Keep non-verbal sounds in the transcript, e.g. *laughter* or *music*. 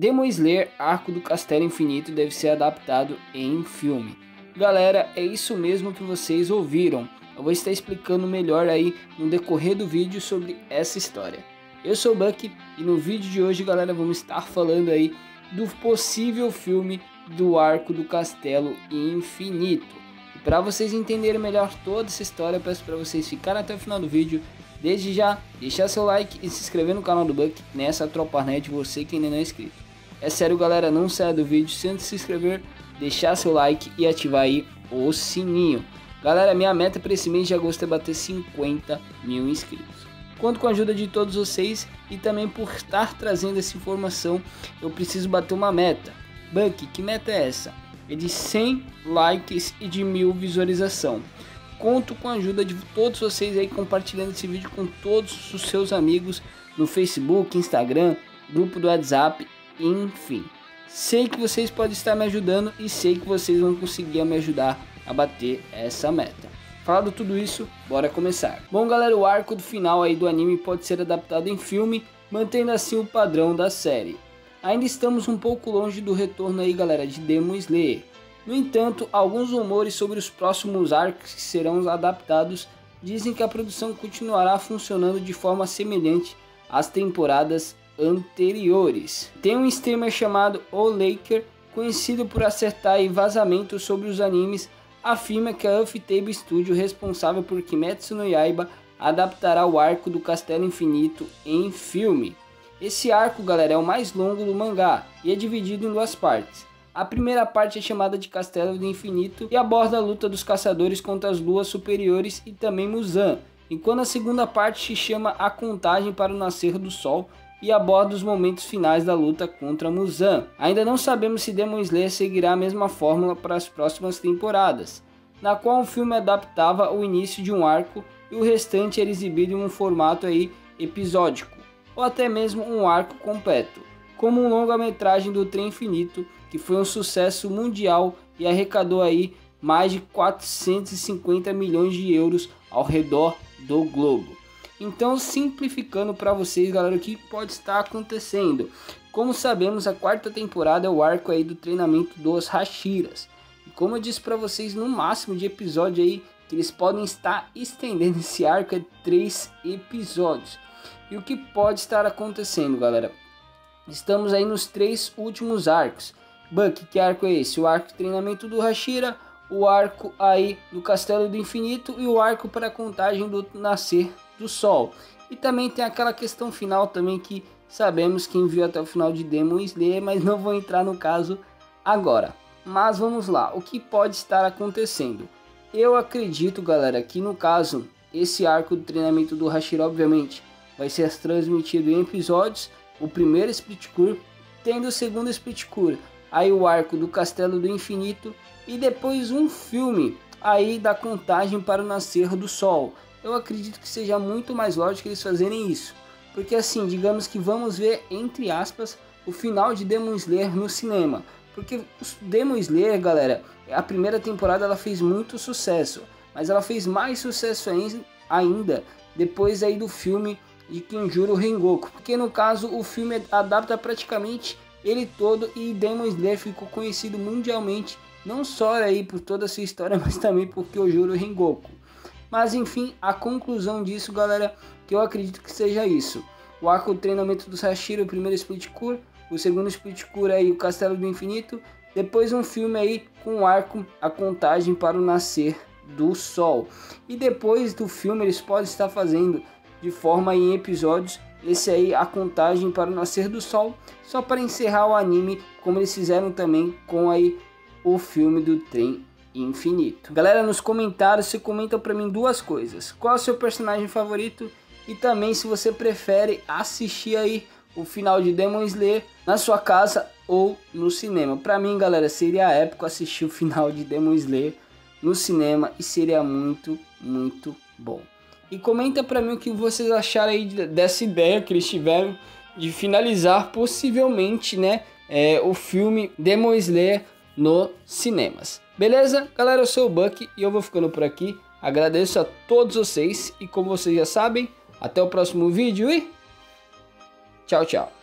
Demon Slayer Arco do Castelo Infinito deve ser adaptado em filme. Galera, é isso mesmo que vocês ouviram. Eu vou estar explicando melhor aí no decorrer do vídeo sobre essa história. Eu sou o Buck e no vídeo de hoje, galera, vamos estar falando aí do possível filme do Arco do Castelo Infinito. E para vocês entenderem melhor toda essa história, peço para vocês ficarem até o final do vídeo. Desde já, deixar seu like e se inscrever no canal do Buck nessa tropa net, você que ainda não é inscrito. É sério, galera, não saia do vídeo sem se inscrever, deixar seu like e ativar aí o sininho. Galera, minha meta para esse mês de agosto é bater 50 mil inscritos. Conto com a ajuda de todos vocês e também por estar trazendo essa informação, eu preciso bater uma meta. Buck, que meta é essa? É de 100 likes e de mil visualização. Conto com a ajuda de todos vocês aí compartilhando esse vídeo com todos os seus amigos no Facebook, Instagram, grupo do WhatsApp, enfim. Sei que vocês podem estar me ajudando e sei que vocês vão conseguir me ajudar a bater essa meta. Falado tudo isso, bora começar. Bom galera, o arco do final aí do anime pode ser adaptado em filme, mantendo assim o padrão da série. Ainda estamos um pouco longe do retorno aí galera de Demon Slayer. No entanto, alguns rumores sobre os próximos arcos que serão adaptados dizem que a produção continuará funcionando de forma semelhante às temporadas anteriores. Tem um streamer chamado O Laker, conhecido por acertar vazamentos sobre os animes afirma que a Ufotable Studio, responsável por Kimetsu no Yaiba, adaptará o arco do Castelo Infinito em filme. Esse arco, galera, é o mais longo do mangá e é dividido em duas partes. A primeira parte é chamada de Castelo do Infinito e aborda a luta dos caçadores contra as luas superiores e também Muzan, enquanto a segunda parte se chama A Contagem para o Nascer do Sol e aborda os momentos finais da luta contra Muzan. Ainda não sabemos se Demon Slayer seguirá a mesma fórmula para as próximas temporadas, na qual o filme adaptava o início de um arco e o restante era exibido em um formato aí episódico, ou até mesmo um arco completo, como um longa-metragem do Trem Infinito, que foi um sucesso mundial e arrecadou aí mais de 450 milhões de euros ao redor do globo. Então, simplificando para vocês, galera, o que pode estar acontecendo. Como sabemos, a quarta temporada é o arco aí do treinamento dos Hashiras. E como eu disse para vocês, no máximo de episódio aí que eles podem estar estendendo *laughs* esse arco é três episódios. E o que pode estar acontecendo, galera? Estamos aí nos três últimos arcos. Buck, que arco é esse? O arco de treinamento do Hashira, o arco aí do Castelo do Infinito e o arco para a contagem do nascer do Sol. E também tem aquela questão final também que sabemos quem viu até o final de Demon Slayer, mas não vou entrar no caso agora. Mas vamos lá, o que pode estar acontecendo? Eu acredito, galera, que no caso, esse arco do treinamento do Hashira, obviamente, vai ser transmitido em episódios. O primeiro Split Core, tendo o segundo Split Core, aí o arco do Castelo do Infinito e depois um filme aí da contagem para o nascer do Sol eu acredito que seja muito mais lógico eles fazerem isso. Porque assim, digamos que vamos ver, entre aspas, o final de Demon Slayer no cinema. Porque Demon Slayer, galera, a primeira temporada ela fez muito sucesso. Mas ela fez mais sucesso ainda depois aí do filme de Kinjuro Rengoku. Porque no caso o filme adapta praticamente ele todo e Demon Slayer ficou conhecido mundialmente. Não só aí por toda a sua história, *laughs* mas também porque o Juro Rengoku. Mas enfim, a conclusão disso, galera, que eu acredito que seja isso. O arco treinamento do Sashiro, o primeiro split core, o segundo split core aí, o Castelo do Infinito, depois um filme aí com o arco A Contagem para o Nascer do Sol. E depois do filme eles podem estar fazendo de forma em episódios esse aí A Contagem para o Nascer do Sol, só para encerrar o anime, como eles fizeram também com aí o filme do trem infinito. Galera, nos comentários você comenta para mim duas coisas. Qual é o seu personagem favorito? E também se você prefere assistir aí o final de Demon Slayer na sua casa ou no cinema. Para mim, galera, seria épico assistir o final de Demon Slayer no cinema e seria muito, muito bom. E comenta para mim o que vocês acharam aí dessa ideia que eles tiveram de finalizar possivelmente, né, é, o filme Demon Slayer nos cinemas. Beleza? Galera, eu sou o Buck e eu vou ficando por aqui. Agradeço a todos vocês e como vocês já sabem, até o próximo vídeo e tchau, tchau.